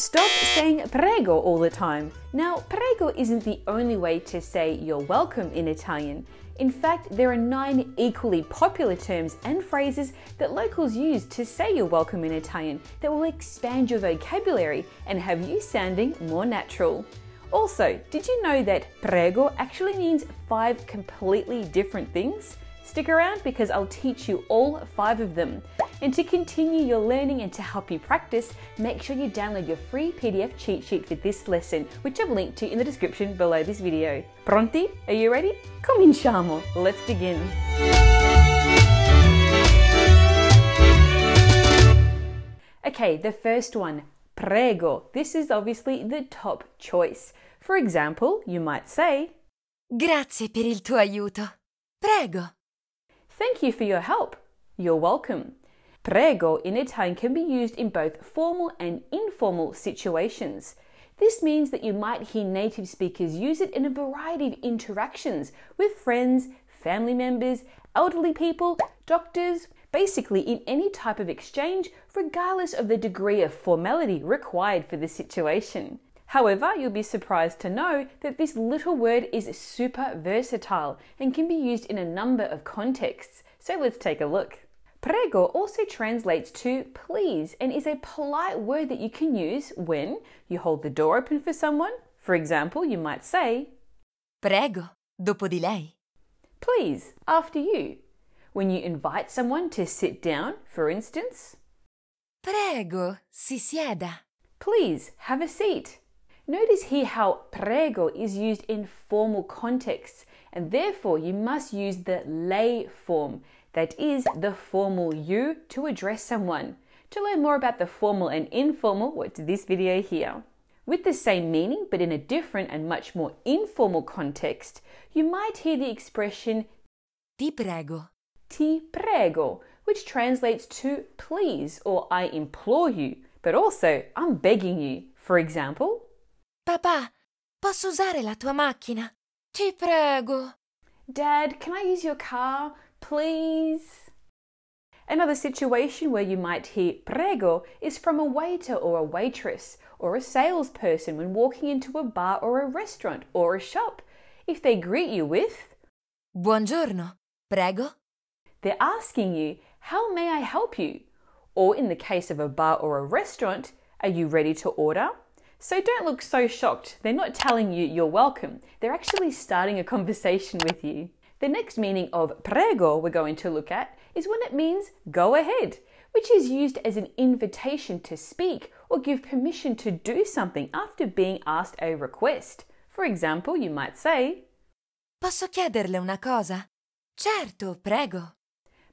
Stop saying prego all the time. Now, prego isn't the only way to say you're welcome in Italian. In fact, there are nine equally popular terms and phrases that locals use to say you're welcome in Italian that will expand your vocabulary and have you sounding more natural. Also, did you know that prego actually means five completely different things? Stick around because I'll teach you all five of them. And to continue your learning and to help you practice, make sure you download your free PDF cheat sheet for this lesson, which I've linked to in the description below this video. Pronti? Are you ready? Cominciamo! Let's begin. Okay, the first one, prego. This is obviously the top choice. For example, you might say, Grazie per il tuo aiuto. Prego. Thank you for your help. You're welcome. Prego in Italian can be used in both formal and informal situations. This means that you might hear native speakers use it in a variety of interactions with friends, family members, elderly people, doctors, basically in any type of exchange, regardless of the degree of formality required for the situation. However, you'll be surprised to know that this little word is super versatile and can be used in a number of contexts. So let's take a look. Prego also translates to please and is a polite word that you can use when you hold the door open for someone. For example, you might say, Prego, dopo di lei. Please, after you. When you invite someone to sit down, for instance, Prego, si sieda. Please, have a seat. Notice here how prego is used in formal contexts, and therefore you must use the lei form, that is the formal you, to address someone. To learn more about the formal and informal, watch this video here. With the same meaning, but in a different and much more informal context, you might hear the expression Ti prego. ti prego, which translates to please or I implore you, but also I'm begging you. For example, Papà, posso usare la tua macchina? Ti prego. Dad, can I use your car, please? Another situation where you might hear prego is from a waiter or a waitress or a salesperson when walking into a bar or a restaurant or a shop. If they greet you with, Buongiorno. Prego. they're asking you, How may I help you? Or in the case of a bar or a restaurant, Are you ready to order? So don't look so shocked. They're not telling you you're welcome. They're actually starting a conversation with you. The next meaning of prego we're going to look at is when it means go ahead, which is used as an invitation to speak or give permission to do something after being asked a request. For example, you might say, Posso chiederle una cosa? Certo, prego.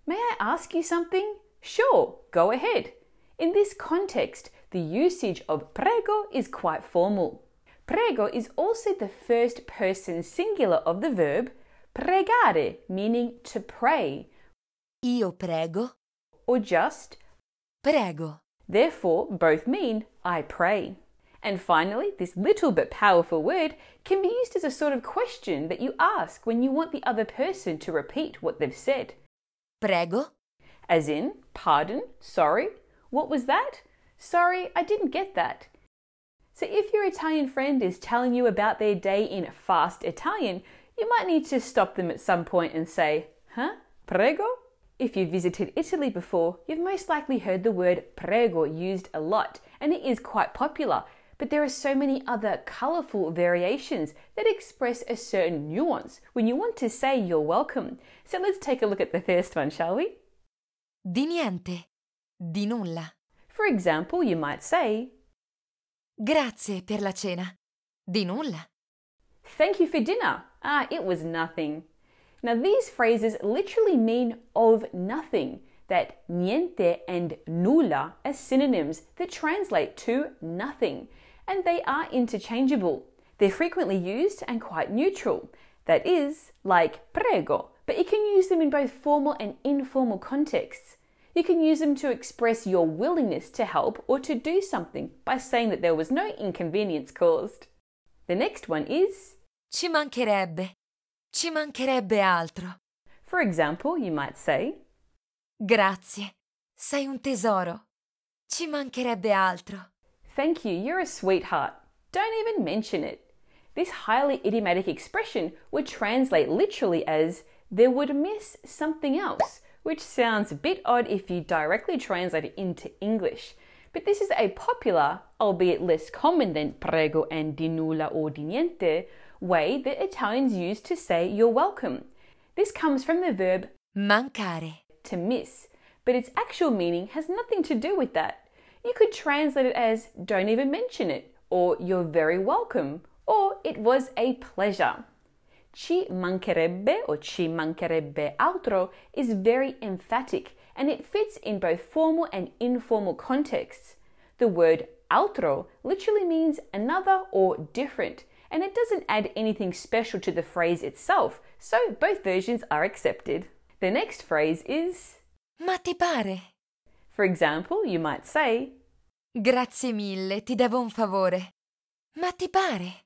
May I ask you something? Sure, go ahead. In this context, the usage of prego is quite formal. Prego is also the first person singular of the verb pregare, meaning to pray, Io prego. or just, Prego. therefore, both mean I pray. And finally, this little but powerful word can be used as a sort of question that you ask when you want the other person to repeat what they've said. Prego. As in, pardon, sorry, what was that? Sorry, I didn't get that. So if your Italian friend is telling you about their day in fast Italian, you might need to stop them at some point and say, Huh? Prego? If you've visited Italy before, you've most likely heard the word prego used a lot, and it is quite popular. But there are so many other colourful variations that express a certain nuance when you want to say you're welcome. So let's take a look at the first one, shall we? Di niente. Di nulla. For example, you might say, Grazie per la cena. Di nulla. Thank you for dinner. Ah, it was nothing. Now, these phrases literally mean of nothing, that niente and nulla are synonyms that translate to nothing, and they are interchangeable. They're frequently used and quite neutral. That is, like prego, but you can use them in both formal and informal contexts. You can use them to express your willingness to help or to do something by saying that there was no inconvenience caused. The next one is, Ci mancherebbe. Ci mancherebbe altro. for example, you might say, Grazie. Sei un tesoro. Ci mancherebbe altro. Thank you, you're a sweetheart. Don't even mention it. This highly idiomatic expression would translate literally as there would miss something else, which sounds a bit odd if you directly translate it into English. But this is a popular, albeit less common than prego and di nulla or di niente, way that Italians use to say you're welcome. This comes from the verb mancare, to miss, but its actual meaning has nothing to do with that. You could translate it as don't even mention it, or you're very welcome, or it was a pleasure. Ci mancherebbe or ci mancherebbe altro is very emphatic and it fits in both formal and informal contexts. The word altro literally means another or different, and it doesn't add anything special to the phrase itself, so both versions are accepted. The next phrase is Ma ti pare? For example, you might say Grazie mille, ti devo un favore. Ma ti pare?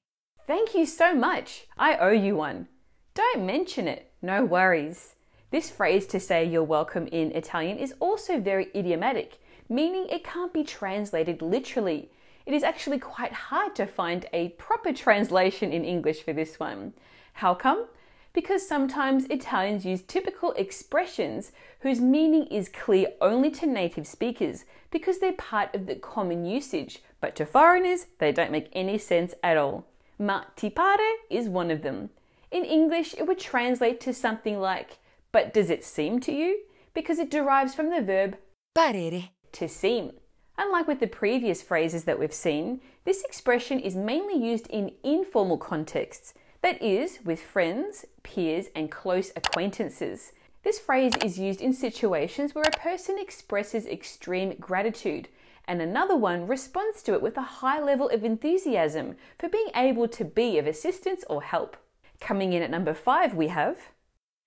Thank you so much. I owe you one. Don't mention it. No worries. This phrase to say you're welcome in Italian is also very idiomatic, meaning it can't be translated literally. It is actually quite hard to find a proper translation in English for this one. How come? Because sometimes Italians use typical expressions whose meaning is clear only to native speakers because they're part of the common usage, but to foreigners, they don't make any sense at all. Ma ti pare is one of them. In English, it would translate to something like, but does it seem to you? Because it derives from the verb parere, to seem. Unlike with the previous phrases that we've seen, this expression is mainly used in informal contexts, that is, with friends, peers, and close acquaintances. This phrase is used in situations where a person expresses extreme gratitude, and another one responds to it with a high level of enthusiasm for being able to be of assistance or help. Coming in at number five, we have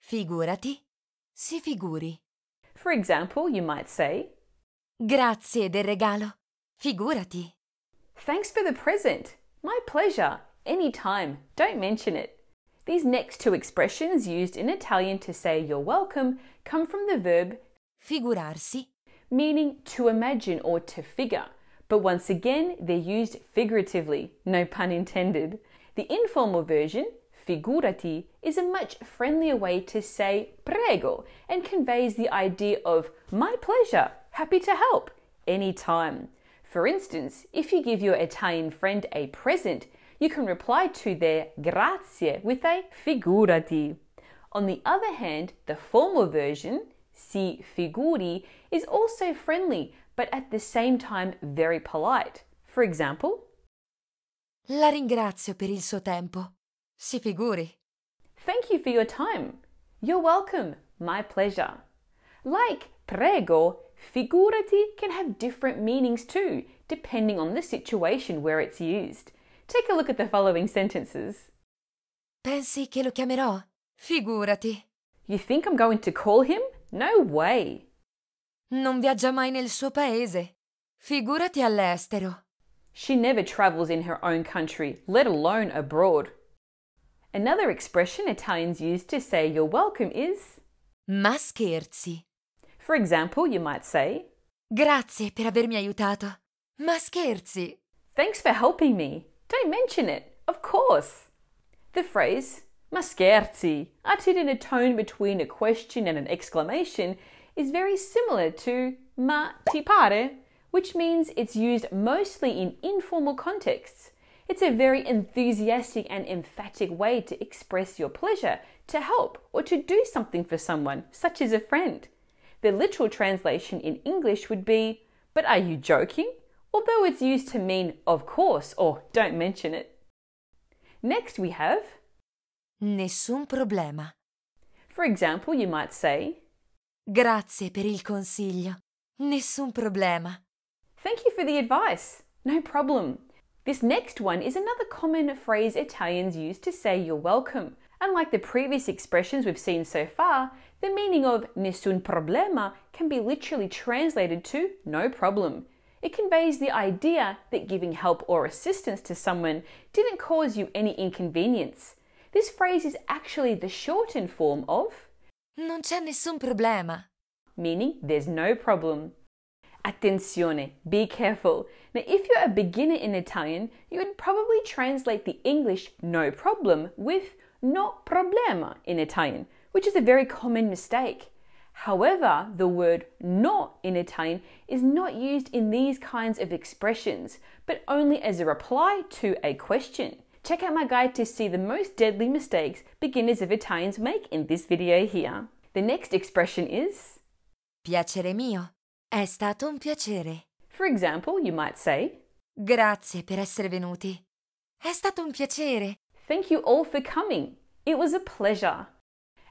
figurati, si figuri. For example, you might say, Grazie del regalo, figurati. Thanks for the present. My pleasure. Any time. Don't mention it. These next two expressions used in Italian to say you're welcome come from the verb figurarsi meaning to imagine or to figure. But once again, they're used figuratively, no pun intended. The informal version, figurati, is a much friendlier way to say prego and conveys the idea of my pleasure, happy to help, anytime. For instance, if you give your Italian friend a present, you can reply to their grazie with a figurati. On the other hand, the formal version, si figuri, is also friendly, but at the same time very polite. For example, La ringrazio per il suo tempo. Si figuri. Thank you for your time. You're welcome. My pleasure. Like prego, figurati can have different meanings too, depending on the situation where it's used. Take a look at the following sentences. Pensi che lo chiamerò? Figurati. You think I'm going to call him? No way. Non viaggia mai nel suo paese. Figurati all'estero. She never travels in her own country, let alone abroad. Another expression Italians use to say you're welcome is Ma scherzi. For example, you might say, Grazie per avermi aiutato. Ma scherzi. Thanks for helping me. Don't mention it, of course. The phrase ma scherzi, uttered in a tone between a question and an exclamation, is very similar to ma ti pare, which means it's used mostly in informal contexts. It's a very enthusiastic and emphatic way to express your pleasure, to help, or to do something for someone, such as a friend. The literal translation in English would be, But are you joking? Although it's used to mean, of course, or don't mention it. Next we have, Nessun problema. for example, you might say, Grazie per il consiglio. Nessun problema. Thank you for the advice. No problem. This next one is another common phrase Italians use to say you're welcome. Unlike the previous expressions we've seen so far, the meaning of nessun problema can be literally translated to no problem. It conveys the idea that giving help or assistance to someone didn't cause you any inconvenience. This phrase is actually the shortened form of Non c'è nessun problema. meaning there's no problem. Attenzione, be careful. Now, if you're a beginner in Italian, you would probably translate the English no problem with no problema in Italian, which is a very common mistake. However, the word no in Italian is not used in these kinds of expressions, but only as a reply to a question. Check out my guide to see the most deadly mistakes beginners of Italians make in this video here. The next expression is Piacere mio. È stato un piacere. For example, you might say, Grazie per essere venuti. È stato un piacere. Thank you all for coming. It was a pleasure.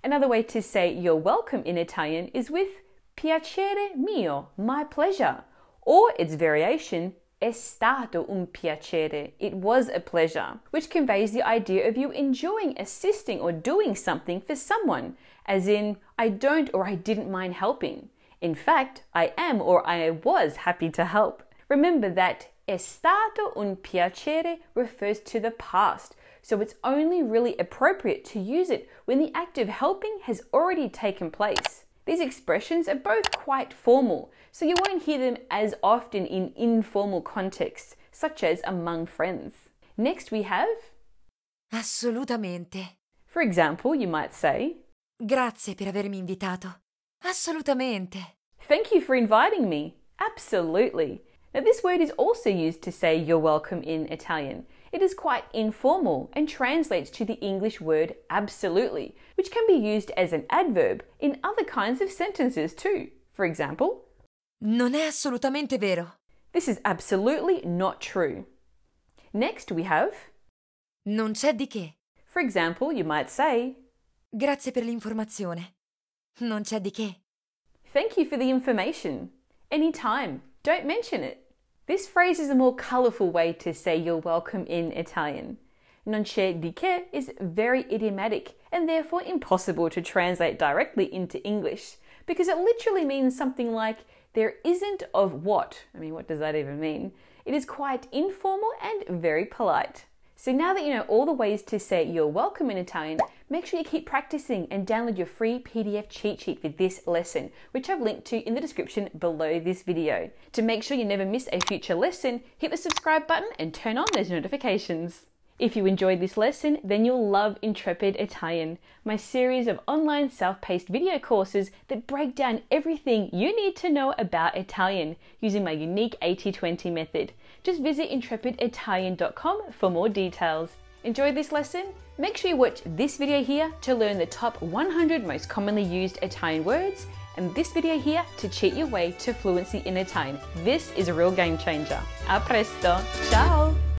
Another way to say you're welcome in Italian is with piacere mio, my pleasure, or its variation, è stato un piacere, it was a pleasure, which conveys the idea of you enjoying assisting or doing something for someone, as in, I don't or I didn't mind helping. In fact, I am or I was happy to help. Remember that è stato un piacere refers to the past, so it's only really appropriate to use it when the act of helping has already taken place. These expressions are both quite formal, so you won't hear them as often in informal contexts, such as among friends. Next, we have Assolutamente. For example, you might say, Grazie per avermi invitato. Assolutamente. Thank you for inviting me. Absolutely. Now, this word is also used to say you're welcome in Italian. It is quite informal and translates to the English word absolutely, which can be used as an adverb in other kinds of sentences too. For example, Non è assolutamente vero. this is absolutely not true. Next, we have, Non c'è di che. for example, you might say, Grazie per l'informazione. Non c'è di che. Thank you for the information. Anytime. Don't mention it. This phrase is a more colourful way to say you're welcome in Italian. Non c'è di che is very idiomatic and therefore impossible to translate directly into English because it literally means something like there isn't of what. I mean, what does that even mean? It is quite informal and very polite. So now that you know all the ways to say you're welcome in Italian, make sure you keep practicing and download your free PDF cheat sheet for this lesson, which I've linked to in the description below this video. To make sure you never miss a future lesson, hit the subscribe button and turn on those notifications. If you enjoyed this lesson, then you'll love Intrepid Italian, my series of online self paced video courses that break down everything you need to know about Italian using my unique 80 20 method. Just visit intrepiditalian.com for more details. Enjoyed this lesson? Make sure you watch this video here to learn the top 100 most commonly used Italian words and this video here to cheat your way to fluency in Italian. This is a real game changer. A presto! Ciao!